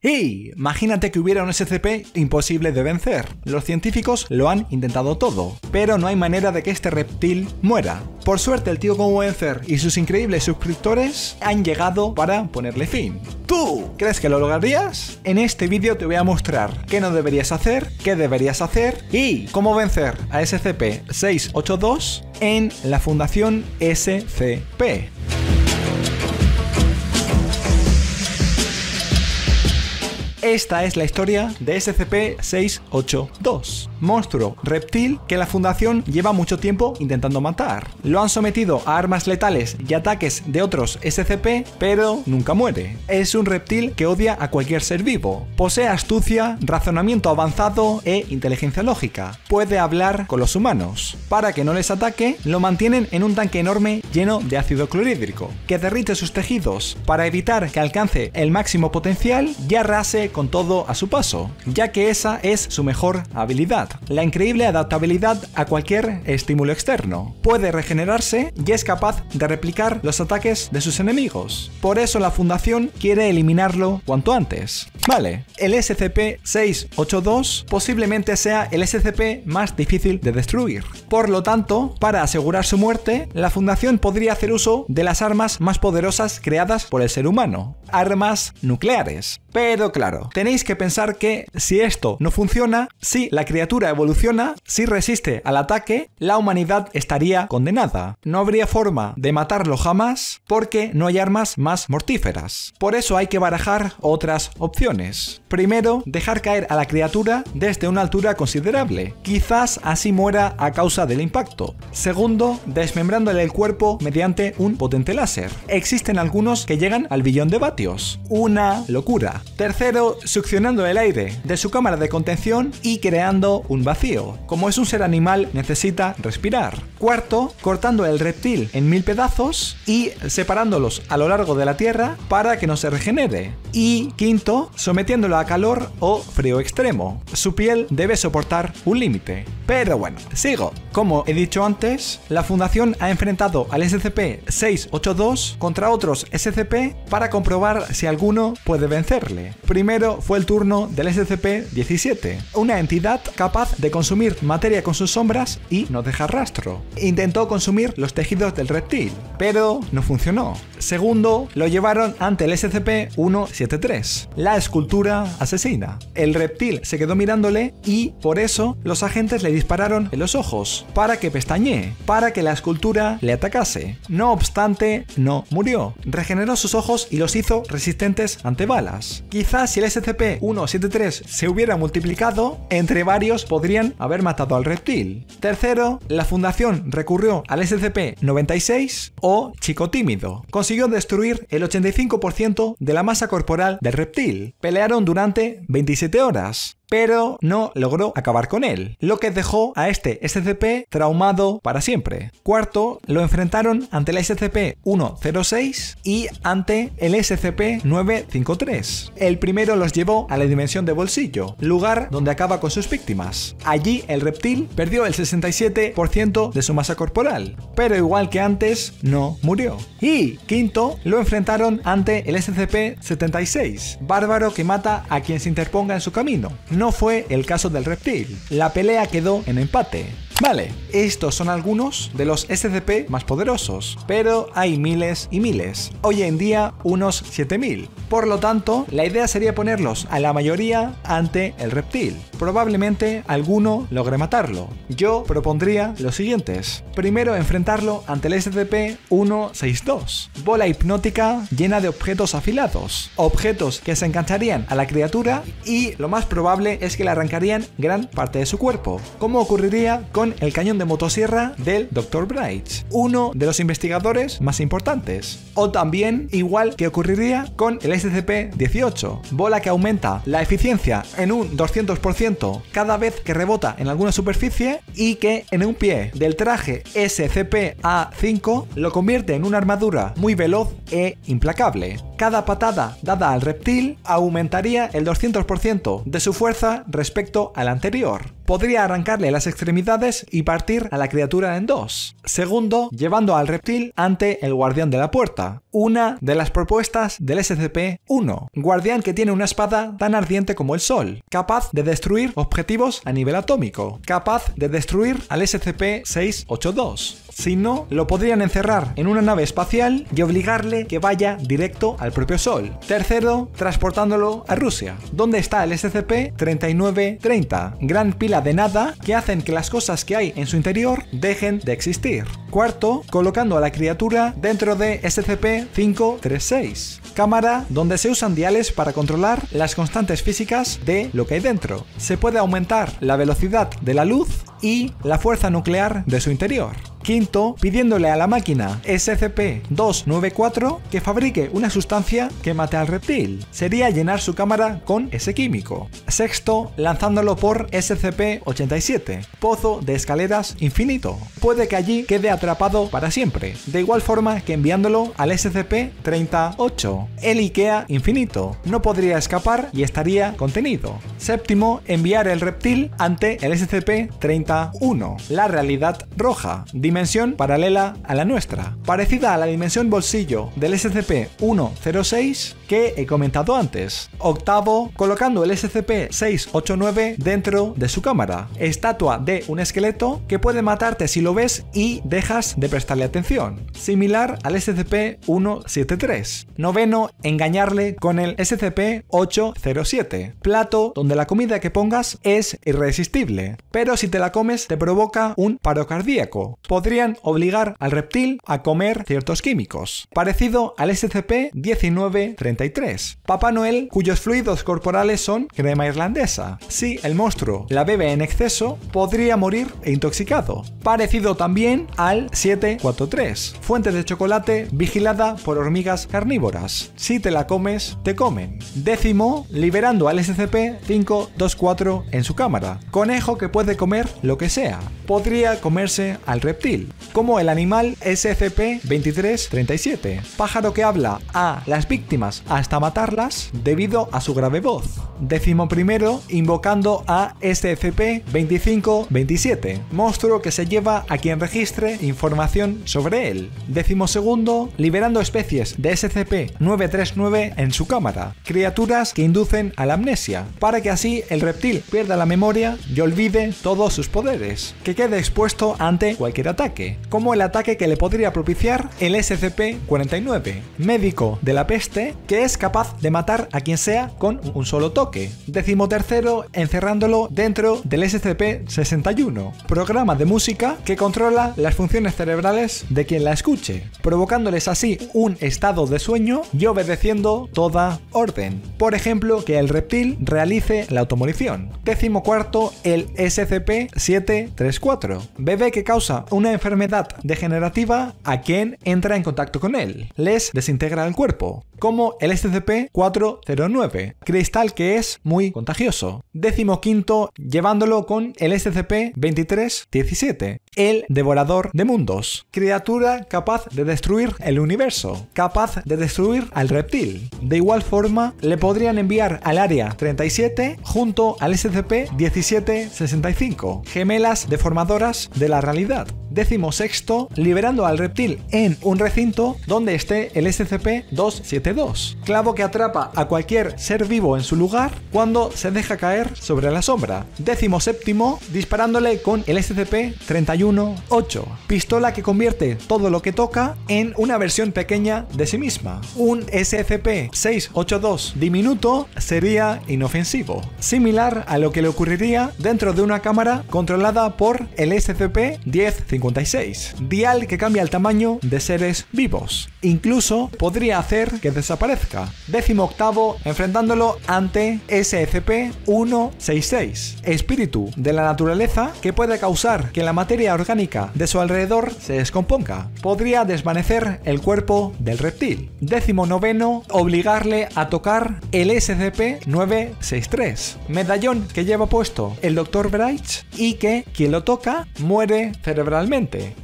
Y imagínate que hubiera un SCP imposible de vencer. Los científicos lo han intentado todo, pero no hay manera de que este reptil muera. Por suerte el tío como vencer y sus increíbles suscriptores han llegado para ponerle fin. ¿Tú crees que lo lograrías? En este vídeo te voy a mostrar qué no deberías hacer, qué deberías hacer y cómo vencer a SCP-682 en la Fundación SCP. Esta es la historia de SCP-682, monstruo reptil que la Fundación lleva mucho tiempo intentando matar. Lo han sometido a armas letales y ataques de otros SCP, pero nunca muere. Es un reptil que odia a cualquier ser vivo. Posee astucia, razonamiento avanzado e inteligencia lógica. Puede hablar con los humanos. Para que no les ataque, lo mantienen en un tanque enorme lleno de ácido clorhídrico, que derrite sus tejidos para evitar que alcance el máximo potencial y arrase con todo a su paso, ya que esa es su mejor habilidad, la increíble adaptabilidad a cualquier estímulo externo. Puede regenerarse y es capaz de replicar los ataques de sus enemigos. Por eso la Fundación quiere eliminarlo cuanto antes. Vale, el SCP-682 posiblemente sea el SCP más difícil de destruir. Por lo tanto, para asegurar su muerte, la Fundación podría hacer uso de las armas más poderosas creadas por el ser humano, armas nucleares. Pero claro, tenéis que pensar que si esto no funciona, si la criatura evoluciona, si resiste al ataque, la humanidad estaría condenada. No habría forma de matarlo jamás porque no hay armas más mortíferas. Por eso hay que barajar otras opciones. Primero, dejar caer a la criatura desde una altura considerable. Quizás así muera a causa del impacto. Segundo, desmembrándole el cuerpo mediante un potente láser. Existen algunos que llegan al billón de vatios. Una locura. Tercero, succionando el aire de su cámara de contención y creando un vacío. Como es un ser animal, necesita respirar. Cuarto, cortando el reptil en mil pedazos y separándolos a lo largo de la Tierra para que no se regenere. Y quinto, sometiéndolo a calor o frío extremo. Su piel debe soportar un límite. Pero bueno, sigo. Como he dicho antes, la Fundación ha enfrentado al SCP-682 contra otros SCP para comprobar si alguno puede vencerle. Primero fue el turno del SCP-17, una entidad capaz de consumir materia con sus sombras y no dejar rastro. Intentó consumir los tejidos del reptil, pero no funcionó. Segundo, lo llevaron ante el SCP-173, la escultura asesina. El reptil se quedó mirándole y por eso los agentes le dispararon en los ojos, para que pestañee, para que la escultura le atacase. No obstante, no murió. Regeneró sus ojos y los hizo resistentes ante balas. Quizás si el SCP-173 se hubiera multiplicado, entre varios podrían haber matado al reptil. Tercero, la fundación recurrió al SCP-96 o Chico Tímido. Consiguió destruir el 85% de la masa corporal del reptil. Pelearon durante 27 horas pero no logró acabar con él, lo que dejó a este SCP traumado para siempre. Cuarto, lo enfrentaron ante el SCP-106 y ante el SCP-953. El primero los llevó a la dimensión de bolsillo, lugar donde acaba con sus víctimas. Allí el reptil perdió el 67% de su masa corporal, pero igual que antes, no murió. Y quinto, lo enfrentaron ante el SCP-76, bárbaro que mata a quien se interponga en su camino no fue el caso del reptil. La pelea quedó en empate. Vale, estos son algunos de los SCP más poderosos, pero hay miles y miles. Hoy en día unos 7000. Por lo tanto, la idea sería ponerlos a la mayoría ante el reptil. Probablemente alguno logre matarlo. Yo propondría los siguientes. Primero enfrentarlo ante el SCP-162. Bola hipnótica llena de objetos afilados. Objetos que se engancharían a la criatura y lo más probable es que le arrancarían gran parte de su cuerpo. Como ocurriría con el cañón de motosierra del Dr. Bright, uno de los investigadores más importantes. O también, igual que ocurriría con el SCP-18, bola que aumenta la eficiencia en un 200% cada vez que rebota en alguna superficie y que en un pie del traje SCP-A5 lo convierte en una armadura muy veloz e implacable. Cada patada dada al reptil aumentaría el 200% de su fuerza respecto al anterior. Podría arrancarle las extremidades y partir a la criatura en dos. Segundo, llevando al reptil ante el guardián de la puerta, una de las propuestas del SCP-1, guardián que tiene una espada tan ardiente como el sol, capaz de destruir objetivos a nivel atómico, capaz de destruir al SCP-682. Si no, lo podrían encerrar en una nave espacial y obligarle que vaya directo al propio Sol. Tercero, transportándolo a Rusia, donde está el SCP-3930, gran pila de nada que hacen que las cosas que hay en su interior dejen de existir. Cuarto, colocando a la criatura dentro de SCP-536, cámara donde se usan diales para controlar las constantes físicas de lo que hay dentro. Se puede aumentar la velocidad de la luz y la fuerza nuclear de su interior. Quinto, pidiéndole a la máquina SCP-294 que fabrique una sustancia que mate al reptil. Sería llenar su cámara con ese químico. Sexto, lanzándolo por SCP-87, pozo de escaleras infinito. Puede que allí quede atrapado para siempre, de igual forma que enviándolo al SCP-38, el IKEA infinito. No podría escapar y estaría contenido. Séptimo, enviar el reptil ante el SCP-31, la realidad roja dimensión paralela a la nuestra, parecida a la dimensión bolsillo del SCP-106 que he comentado antes. Octavo, colocando el SCP-689 dentro de su cámara, estatua de un esqueleto que puede matarte si lo ves y dejas de prestarle atención, similar al SCP-173. Noveno, engañarle con el SCP-807, plato donde la comida que pongas es irresistible, pero si te la comes te provoca un paro cardíaco. Podrían obligar al reptil a comer ciertos químicos, parecido al SCP-1933, Papá Noel cuyos fluidos corporales son crema irlandesa. Si el monstruo la bebe en exceso, podría morir intoxicado, parecido también al 743, fuente de chocolate vigilada por hormigas carnívoras. Si te la comes, te comen. Décimo, liberando al SCP-524 en su cámara, conejo que puede comer lo que sea. Podría comerse al reptil como el animal SCP-2337, pájaro que habla a las víctimas hasta matarlas debido a su grave voz. Décimo primero, invocando a SCP-2527, monstruo que se lleva a quien registre información sobre él. Décimo segundo, liberando especies de SCP-939 en su cámara, criaturas que inducen a la amnesia, para que así el reptil pierda la memoria y olvide todos sus poderes, que quede expuesto ante cualquier ataque, como el ataque que le podría propiciar el SCP-49, médico de la peste que es capaz de matar a quien sea con un solo toque. Décimo tercero, encerrándolo dentro del SCP-61, programa de música que controla las funciones cerebrales de quien la escuche, provocándoles así un estado de sueño y obedeciendo toda orden. Por ejemplo, que el reptil realice la automolición. Décimo cuarto, el SCP-734, bebé que causa una enfermedad degenerativa a quien entra en contacto con él. Les desintegra el cuerpo, como el SCP-409, cristal que es muy contagioso. Décimo quinto, llevándolo con el SCP-2317, el devorador de mundos, criatura capaz de destruir el universo, capaz de destruir al reptil. De igual forma, le podrían enviar al área 37 junto al SCP-1765, gemelas deformadoras de la realidad. Décimo sexto, liberando al reptil en un recinto donde esté el SCP-272, clavo que atrapa a cualquier ser vivo en su lugar cuando se deja caer sobre la sombra. Décimo séptimo, disparándole con el SCP-318, pistola que convierte todo lo que toca en una versión pequeña de sí misma. Un SCP-682 diminuto sería inofensivo, similar a lo que le ocurriría dentro de una cámara controlada por el SCP-1050 dial que cambia el tamaño de seres vivos. Incluso podría hacer que desaparezca. Décimo octavo, enfrentándolo ante SCP-166, espíritu de la naturaleza que puede causar que la materia orgánica de su alrededor se descomponga. Podría desvanecer el cuerpo del reptil. Décimo noveno, obligarle a tocar el SCP-963, medallón que lleva puesto el Dr. Bright y que quien lo toca muere cerebralmente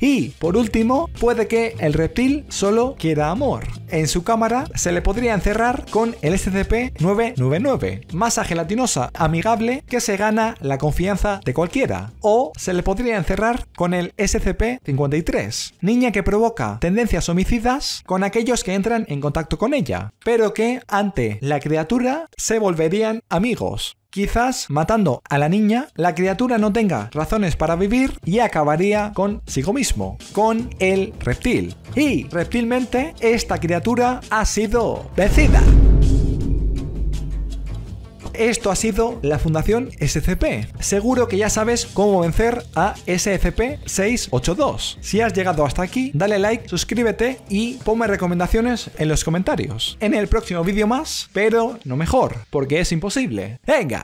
y, por último, puede que el reptil solo quiera amor. En su cámara se le podría encerrar con el SCP-999, masa gelatinosa amigable que se gana la confianza de cualquiera. O se le podría encerrar con el SCP-53, niña que provoca tendencias homicidas con aquellos que entran en contacto con ella, pero que ante la criatura se volverían amigos. Quizás matando a la niña, la criatura no tenga razones para vivir y acabaría consigo mismo, con el reptil. Y, reptilmente, esta ha sido vencida. Esto ha sido la Fundación SCP. Seguro que ya sabes cómo vencer a SCP-682. Si has llegado hasta aquí, dale like, suscríbete y ponme recomendaciones en los comentarios. En el próximo vídeo más, pero no mejor, porque es imposible. ¡Venga!